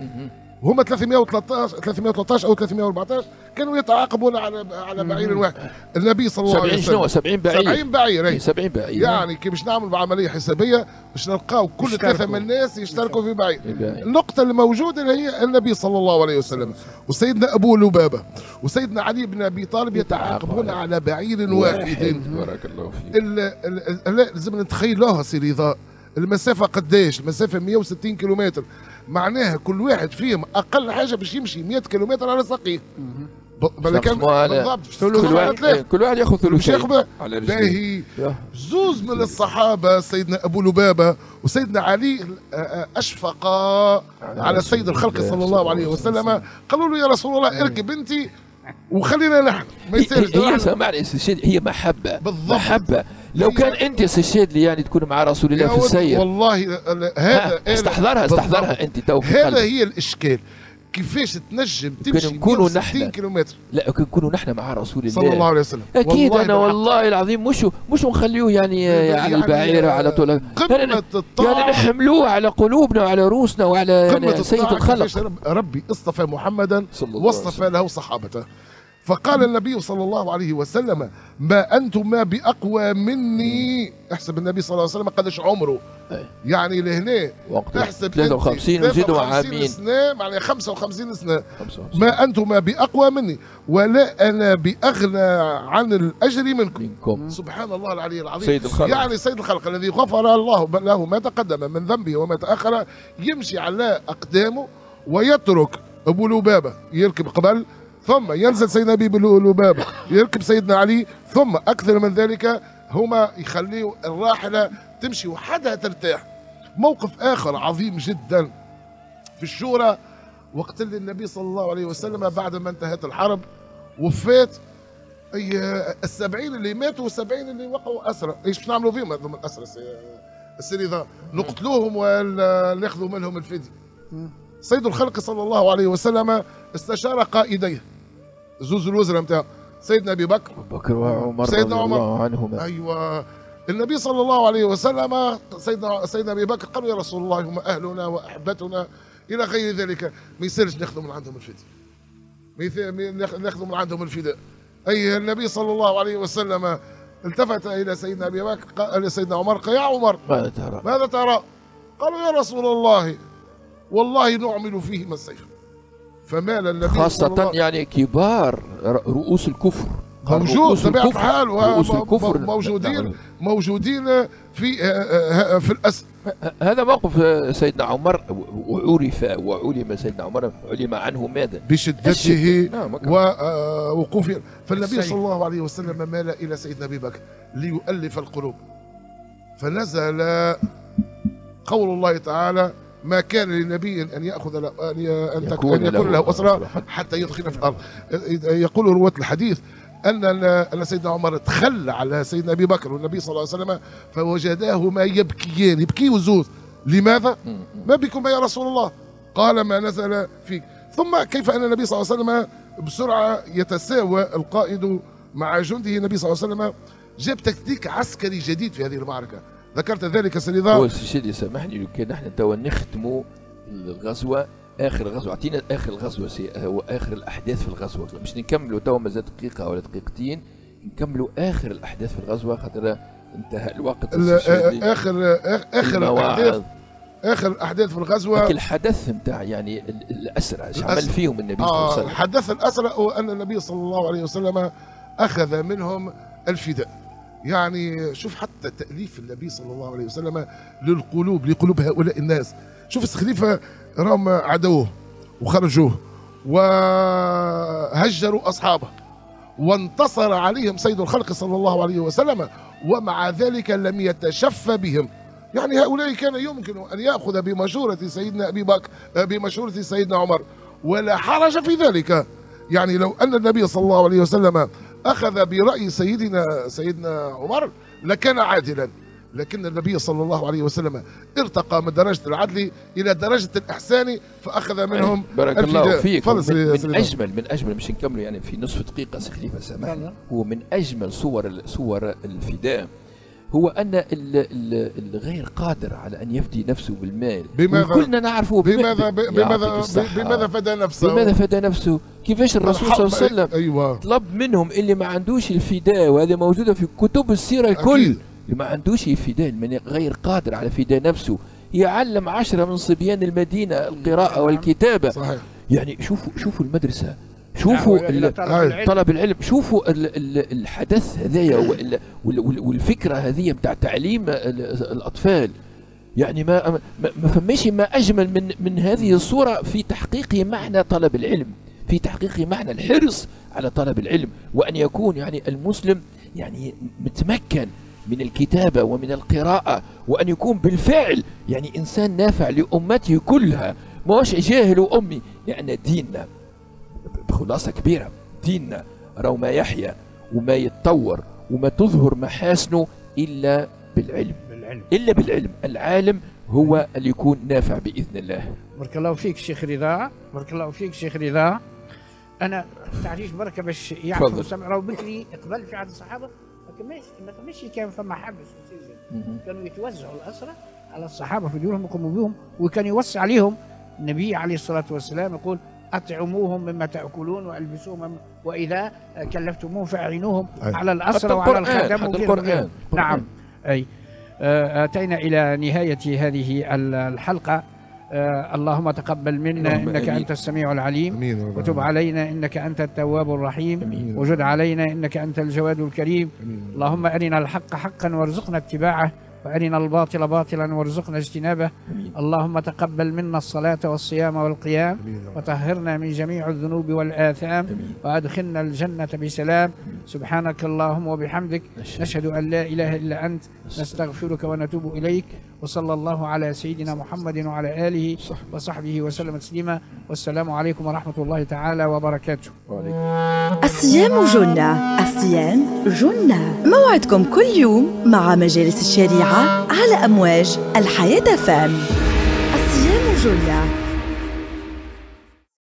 هما 313 313 أو 314 كانوا يتعاقبون على على بعير واحد. النبي صلى الله عليه 70 شنو؟ وسلم 70 بعير. 70 بعير إيه، أي. 70 بعير. يعني كي باش نعمل بعملية حسابية باش نلقاو كل. ثلاثة من الناس يشتركوا في بعير. بعير. النقطة الموجودة اللي هي النبي صلى الله عليه وسلم. وسيدنا أبو لبابة وسيدنا علي بن أبي طالب يتعاقبون على بعير واحد. بارك الله فيك. لازم نتخيلوها سي رضا. المسافة قداش؟ المسافة 160 كيلومتر. معناها كل واحد فيهم أقل حاجة باش يمشي 100 كيلومتر على ساقيه بلا كان بالضبط. كل واحد ثلاث كل واحد ياخذ ثلثين. على باهي. زوز من الصحابة سيدنا أبو لبابة وسيدنا علي أشفقا على سيد الخلق صلى الله عليه وسلم. قالوا له يا رسول الله اركب أنت وخلينا نحن. ما هي, يصيرش هي. سامعني هي محبة. بالضبط. محبة. لو كان أنت يا شادلي يعني تكون مع رسول الله في السير. والله هذا استحضرها. استحضرها أنت تو هذا. هي الإشكال. كيفاش تنجم تمشي نكونوا 160 نحن. كيلومتر. لا كن نكونوا نحن مع رسول الله صلى الله. عليه وسلم. أكيد أنا بالحق. والله العظيم مش مش نخليوه يعني يعني على البعيره على طول. يعني, يعني نحملوه على قلوبنا وعلى رؤوسنا وعلى يعني سيد الخلق. ربي اصطفى محمدا واصطفى له صحابته. فقال النبي صلى الله عليه وسلم ما انتما بأقوى مني. احسب النبي صلى الله عليه وسلم قداش عمره. يعني لهنا احسب 53 وزيدوا 53 عامين سنة معناها 55 سنة. 55. ما انتما بأقوى مني ولا أنا بأغنى عن الأجر منكم. منكم. سبحان الله العلي العظيم. سيد الخلق. يعني سيد الخلق الذي غفر الله له ما تقدم من ذنبه وما تأخر يمشي على أقدامه ويترك أبو لبابة يركب قبل ثم ينزل سيدنا أبي لبابه يركب سيدنا علي ثم أكثر من ذلك هما يخليوا الراحله تمشي وحدها ترتاح موقف اخر عظيم جدا في الشورى وقت اللي النبي صلى الله عليه وسلم بعد ما انتهت الحرب وفات اي السبعين اللي ماتوا والسبعين اللي وقعوا اسرى إيش باش نعملوا فيهم هذوما السيري ذا نقتلوهم ولا ناخذوا منهم الفدية سيد الخلق صلى الله عليه وسلم استشار قائديه زوز الوزراء نتاعو سيدنا أبي بكر أبو بكر وعمر سيدنا عمر. الله عنهما أيوه النبي صلى الله عليه وسلم سيدنا سيدنا أبي بكر قالوا يا رسول الله هم أهلنا وأحبتنا إلى غير ذلك ما يصيرش ناخذوا من عندهم ناخ- ناخذوا من عندهم الفداء أي النبي صلى الله عليه وسلم التفت إلى سيدنا أبي بكر قال لسيدنا عمر قال يا عمر ماذا ترى؟ ماذا ترى؟ قالوا يا رسول الله والله نعمل فيهم السيف فمال النبي صلى خاصة يعني كبار رؤوس الكفر. موجود رؤوس طبيعة الكفر الحال رؤوس الكفر. موجودين موجودين في آه، آه، في الأسر هذا موقف آه، سيدنا عمر وعرف وعلم سيدنا عمر علم عنه ماذا؟ بشدته نعم. ووقوفه فالنبي. صلى الله عليه وسلم مال إلى سيدنا أبي بكر ليؤلف القلوب. فنزل قول الله تعالى ما كان لنبي ان يأخذ أن أن تكون يكون له له أسرى. حتى يدخل في الأرض. يقول رواة الحديث أن أن سيدنا عمر تخلى على سيدنا أبي بكر والنبي صلى الله عليه وسلم فوجداهما يبكيان. يبكي زوز لماذا؟ ما بكم يا رسول الله؟ قال ما نزل فيك. ثم كيف أن النبي صلى الله عليه وسلم بسرعة يتساوى القائد مع جنده؟ النبي صلى الله عليه وسلم جاب تكتيك عسكري جديد في هذه المعركة. ذكرت ذلك سيدنا هو الشيء سامحني لو كان نحن توا نختموا الغزوة آخر غزوة أعطينا آخر الغزوة سي هو آخر الأحداث في الغزوة باش نكملوا توا مازال دقيقة ولا دقيقتين نكملوا آخر الأحداث في الغزوة خاطر انتهى الوقت ال- الشادي. اخر آخر. الاحداث آخر الأحداث في الغزوه لكن الحدث نتاع يعني ال- الأسرى إيش عمل. فيهم النبي صلى الله آه عليه وسلم الحدث الاسرى هو أن النبي صلى الله عليه وسلم أخذ منهم الفداء يعني شوف حتى تأليف النبي صلى الله عليه وسلم للقلوب لقلوب هؤلاء الناس. شوف الخليفه راهم عدوه وخرجوه وهجروا أصحابه وانتصر عليهم سيد الخلق صلى الله عليه وسلم ومع ذلك لم يتشفى بهم. يعني هؤلاء كان يمكن أن يأخذ بمشورة سيدنا أبي بكر بمشورة سيدنا عمر. ولا حرج في ذلك. يعني لو أن النبي صلى الله عليه وسلم أخذ برأي سيدنا سيدنا عمر لكان عادلا لكن النبي صلى الله عليه وسلم ارتقى من درجة العدل إلى درجة الإحسان فأخذ منهم بارك الله. فيك من, من. اجمل من أجمل مش نكمل يعني في نصف دقيقة سي خليفه سامحني تفضل. هو من أجمل صور صور الفداء هو أن ال- ال- الغير قادر على أن يفدي نفسه بالمال. بماذا- كلنا نعرفه بم- بماذا بماذا. بماذا فدى نفسه؟ بماذا فدى نفسه؟ كيفاش الرسول صلى الله عليه وسلم أيوة. طلب منهم اللي ما عندوش الفداء وهذه موجوده في كتب السيرة الكل. أكيد. اللي ما عندوش فداء من غير قادر على فداء نفسه. يعلم عشرة من صبيان المدينة القراءة والكتابة. صحيح. يعني شوفوا شوفوا المدرسة. شوفوا ال- طلب. العلم. شوفوا ال- ال- الحدث هذايا وال- وال- وال- والفكرة هذه بتاع تعليم ال- الأطفال. يعني ما ما ما فماش ما أجمل من من هذه الصورة في تحقيق معنى طلب العلم. في تحقيق معنى الحرص على طلب العلم. وأن يكون يعني المسلم يعني متمكن من الكتابة ومن القراءة. وأن يكون بالفعل يعني إنسان نافع لأمته كلها. ماش جاهل وأمي لأن ديننا بخلاصة كبيرة. ديننا راهو ما يحيا وما يتطور وما تظهر محاسنه إلا بالعلم. بالعلم. إلا بالعلم. العالم هو اللي يكون نافع بإذن الله. بارك الله فيك شيخ رضا. بارك الله فيك شيخ رضا. أنا تعريش بركة باش يعرفوا. السمع راهو بكري قبل في عهد الصحابة. ما كماش ما كماش كان فما حبس وسجن كانوا يتوزعوا الأسرى على الصحابة في دورهم يقوموا بهم وكان يوصي عليهم. النبي عليه الصلاة والسلام يقول أطعموهم مما تأكلون وألبسوهم وإذا كلفتموهم فأعينوهم أي. على الأسرى وعلى القرآن الخدم. القرآن نعم أي آه، أتينا إلى نهاية هذه ال- الحلقة آه، اللهم تقبل منا آمين. أنت السميع العليم وتب. علينا إنك أنت التواب الرحيم. وجد علينا إنك أنت الجواد الكريم. اللهم أرنا الحق حقا وارزقنا اتباعه وأرنا الباطل باطلا وارزقنا اجتنابه. أمين. اللهم تقبل منا الصلاة والصيام والقيام رب. وطهرنا من جميع الذنوب والآثام أمين. وأدخلنا الجنة بسلام. سبحانك اللهم وبحمدك. نشهد أن لا إله إلا أنت. نستغفرك ونتوب إليك. وصلى الله على سيدنا محمد وعلى آله وصحبه وسلم تسليما. والسلام عليكم ورحمة الله تعالى وبركاته. الصيام جنة الصيام جنة. موعدكم كل يوم مع مجالس الشريعة على أمواج الحياة فام الصيام جنة.